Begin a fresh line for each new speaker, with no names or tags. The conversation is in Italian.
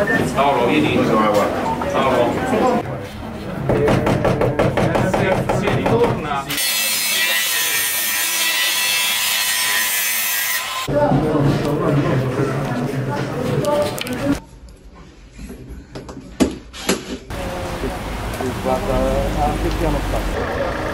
Paolo, vieni. Paolo. Se, se ritorna.
Guarda, anche piano spazio.